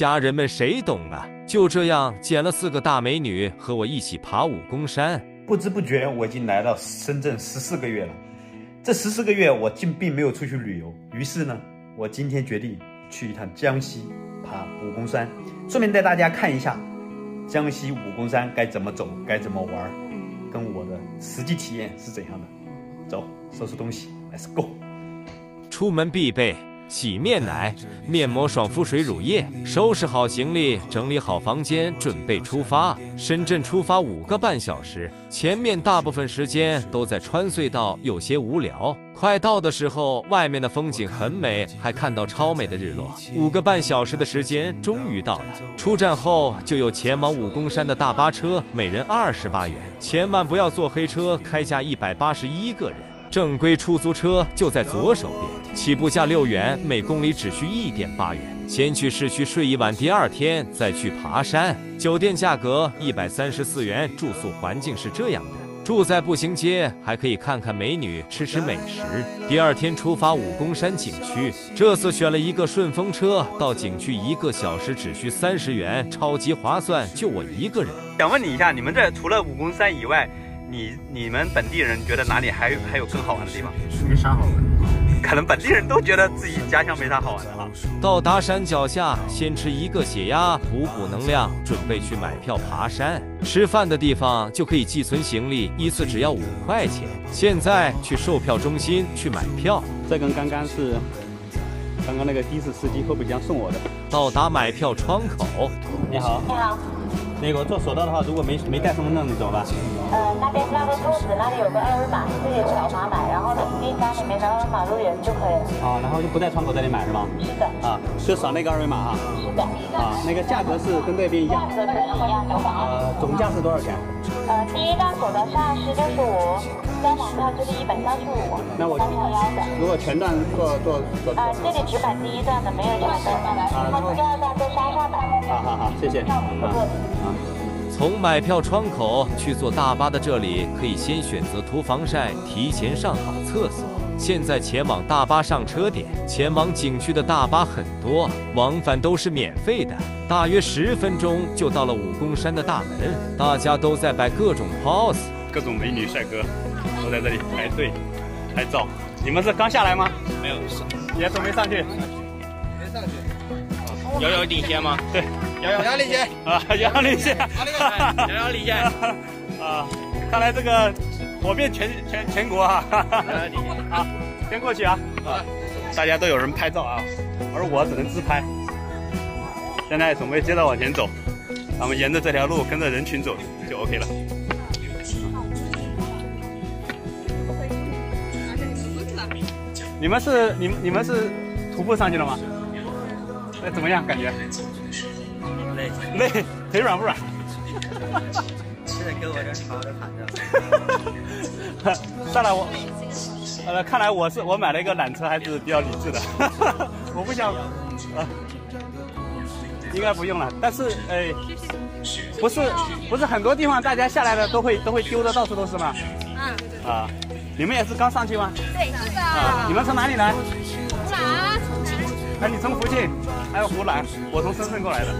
家人们谁懂啊？就这样捡了四个大美女和我一起爬武功山。不知不觉我已经来到深圳十四个月了。这十四个月我竟并没有出去旅游。于是呢，我今天决定去一趟江西爬武功山，顺便带大家看一下江西武功山该怎么走，该怎么玩，跟我的实际体验是怎样的。走，收拾东西，Let's go。出门必备。洗面奶、面膜、爽肤水、乳液，收拾好行李，整理好房间，准备出发。深圳出发五个半小时，前面大部分时间都在穿隧道，有些无聊。快到的时候，外面的风景很美，还看到超美的日落。五个半小时的时间，终于到了。出站后就有前往武功山的大巴车，每人二十八元，千万不要坐黑车，开价一百八十一个人。正规出租车就在左手边，起步价六元，每公里只需一点八元。先去市区睡一晚，第二天再去爬山。酒店价格一百三十四元，住宿环境是这样的：住在步行街，还可以看看美女，吃吃美食。第二天出发武功山景区，这次选了一个顺风车，到景区一个小时只需三十元，超级划算。就我一个人。想问你一下，你们这除了武功山以外？你你们本地人觉得哪里还还有更好玩的地方？没啥好玩，可能本地人都觉得自己家乡没啥好玩的了。到达山脚下，先吃一个血鸭，补补能量，准备去买票爬山。吃饭的地方就可以寄存行李，一次只要五块钱。现在去售票中心去买票。这跟刚刚是刚刚那个的士司机会不会这样送我的？到达买票窗口，你好，你好。那个做索道的话，如果没没带身份证，你怎么办？呃，那边那个柱子那里有个二维码，自己扫码买，然后订单里面的二维码入人就可以了。啊，然后就不在窗口这里买是吗？是的。啊，就扫那个二维码哈。是的。啊，那个价格是跟这边一样。价格是一样的。呃，总价是多少钱？呃，第一站走的上是六十五，再往上就是一百三十五。那我三条腰的。如果全段做做做。呃，这里只买第一段的，没有第二段的。然后第二站在山上的。好好好，谢谢。从买票窗口去坐大巴的这里，可以先选择涂防晒，提前上好厕所。现在前往大巴上车点，前往景区的大巴很多，往返都是免费的，大约十分钟就到了武功山的大门。大家都在摆各种 pose，各种美女帅哥都在这里排队拍照。你们是刚下来吗？没有，也准备上去。没上去。遥遥领先吗？对。遥遥领先啊！遥遥领先，遥遥领先啊！看来这个火遍全全全国啊哈！好，先过去啊！啊，大家都有人拍照啊，而我只能自拍。现在准备接着往前走，咱们沿着这条路跟着人群走就 OK 了。你们是你们你们是徒步上去了吗？那怎么样？感觉？累，累 腿软不软？现在给我这好的躺着。算了，我，呃，看来我是我买了一个缆车，还是比较理智的。我不想，啊，应该不用了。但是，哎，不是，不是很多地方大家下来的都会都会丢的到处都是吗？嗯。啊，你们也是刚上去吗？对，是的。啊，你们从哪里来？湖南。哎，你从福建，还有湖南，我从深圳过来的。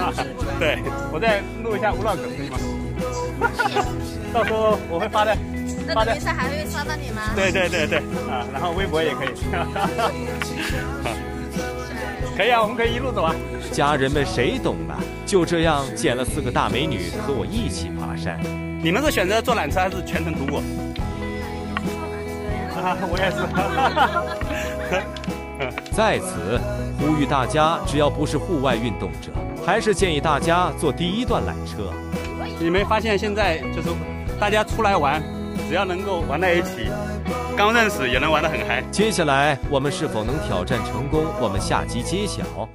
啊，对，我再录一下 vlog 可以吗？到时候我会发的。那抖音上还会刷到你吗？对对对对，啊，然后微博也可以。可以啊，我们可以一路走啊。家人们谁懂啊？就这样捡了四个大美女和我一起爬山。你们是选择坐缆车还是全程徒步？啊，我也是。在此呼吁大家，只要不是户外运动者。还是建议大家坐第一段缆车。你没发现现在就是大家出来玩，只要能够玩在一起，刚认识也能玩得很嗨。接下来我们是否能挑战成功？我们下集揭晓。